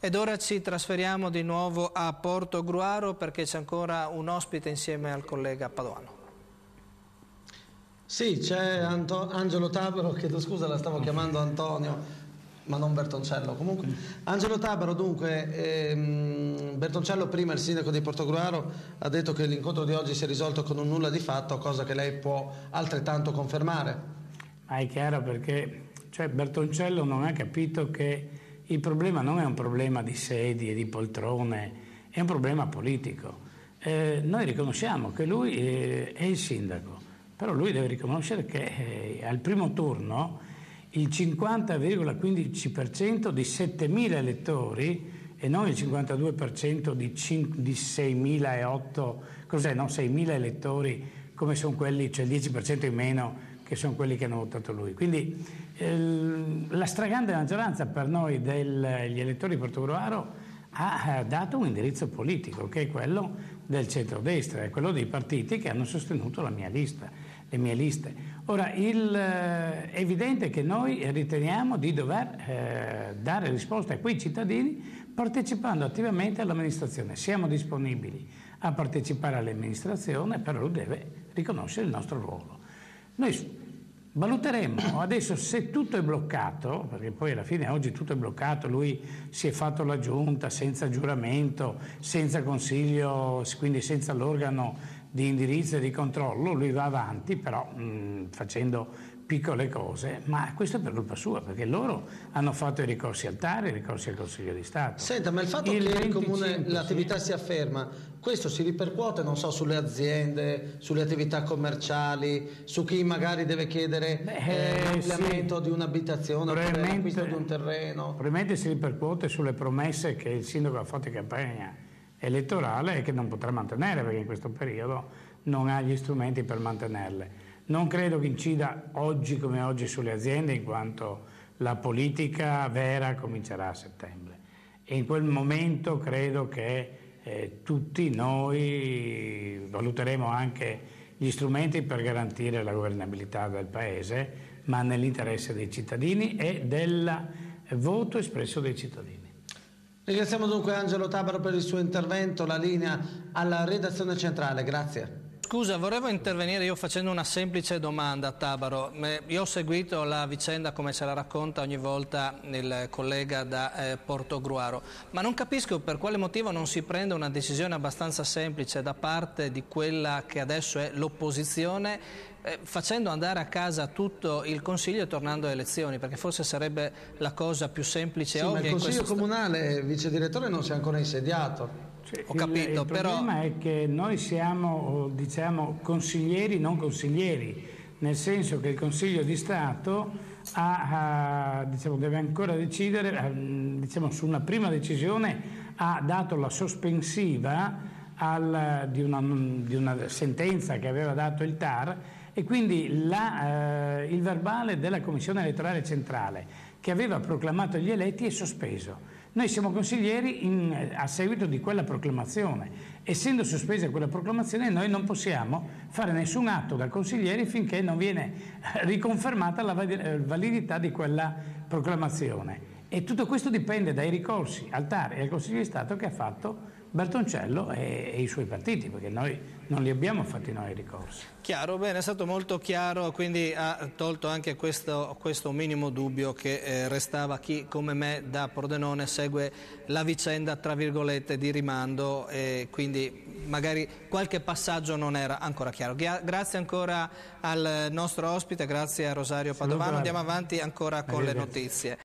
Ed ora ci trasferiamo di nuovo a Porto Gruaro perché c'è ancora un ospite insieme al collega Padoano. Sì, c'è Anto Angelo Tabero, chiedo scusa, la stavo chiamando Antonio, ma non Bertoncello. Comunque, Angelo Tabero, dunque, ehm, Bertoncello prima, il sindaco di Portogruaro, ha detto che l'incontro di oggi si è risolto con un nulla di fatto, cosa che lei può altrettanto confermare. Ma è chiaro perché cioè, Bertoncello non ha capito che il problema non è un problema di sedie, di poltrone, è un problema politico. Eh, noi riconosciamo che lui è, è, il sindaco, però lui deve riconoscere che eh, al primo turno il 50,15% di 7.000 elettori e non il 52% di, 5, di 6.008, cos'è, no? 6.000 elettori come sono quelli, cioè il 10% in meno che sono quelli che hanno votato lui. Quindi eh, la stragrande maggioranza per noi degli elettori di Portogruaro ha dato un indirizzo politico che è quello del centrodestra, è quello dei partiti che hanno sostenuto la mia lista, le mie liste. Ora, il, è evidente che noi riteniamo di dover eh, dare risposta a quei cittadini partecipando attivamente all'amministrazione. Siamo disponibili a partecipare all'amministrazione, però deve riconoscere il nostro ruolo. Noi Valuteremo adesso se tutto è bloccato, perché poi alla fine oggi tutto è bloccato, lui si è fatto la giunta senza giuramento, senza consiglio, quindi senza l'organo di indirizzo e di controllo, lui va avanti però mh, facendo piccole cose, ma questo è per colpa sua, perché loro hanno fatto i ricorsi al TAR e i ricorsi al Consiglio di Stato. Senta, ma il fatto il che il Comune l'attività sì. si afferma, questo si ripercuote, non so, sulle aziende, sulle attività commerciali, su chi magari deve chiedere eh, l'ampliamento sì. di un'abitazione oppure l'acquisto di un terreno? Probabilmente si ripercuote sulle promesse che il sindaco ha fatto in campagna elettorale e che non potrà mantenere perché in questo periodo non ha gli strumenti per mantenerle. Non credo che incida oggi come oggi sulle aziende in quanto la politica vera comincerà a settembre e in quel momento credo che eh, tutti noi valuteremo anche gli strumenti per garantire la governabilità del Paese, ma nell'interesse dei cittadini e del voto espresso dai cittadini. Ringraziamo dunque Angelo Tabaro per il suo intervento, la linea alla redazione centrale, grazie. Scusa, volevo intervenire io facendo una semplice domanda a Tabaro. Io ho seguito la vicenda come ce la racconta ogni volta il collega da eh, Portogruaro, ma non capisco per quale motivo non si prende una decisione abbastanza semplice da parte di quella che adesso è l'opposizione, eh, facendo andare a casa tutto il Consiglio e tornando alle elezioni, perché forse sarebbe la cosa più semplice e sì, ovvia. Ma il Consiglio comunale, vice direttore, non si è ancora insediato. Cioè, Ho capito, il, il però... problema è che noi siamo diciamo, consiglieri non consiglieri, nel senso che il Consiglio di Stato ha, ha, diciamo, deve ancora decidere, diciamo, su una prima decisione ha dato la sospensiva al, di, una, di, una, sentenza che aveva dato il TAR e quindi la, eh, il verbale della Commissione elettorale centrale che aveva proclamato gli eletti è sospeso. Noi siamo consiglieri in, a seguito di quella proclamazione. Essendo sospesa quella proclamazione noi non possiamo fare nessun atto da consiglieri finché non viene riconfermata la validità di quella proclamazione. E tutto questo dipende dai ricorsi al TAR e al Consiglio di Stato che ha fatto Bertoncello e, e, i suoi partiti, perché noi non li abbiamo fatti noi i ricorsi. Chiaro, bene, è stato molto chiaro, quindi ha tolto anche questo, questo minimo dubbio che eh, restava a chi come me da Pordenone segue la vicenda tra virgolette di rimando e quindi magari qualche passaggio non era ancora chiaro. Grazie ancora al nostro ospite, grazie a Rosario Padovano, andiamo avanti ancora con le notizie.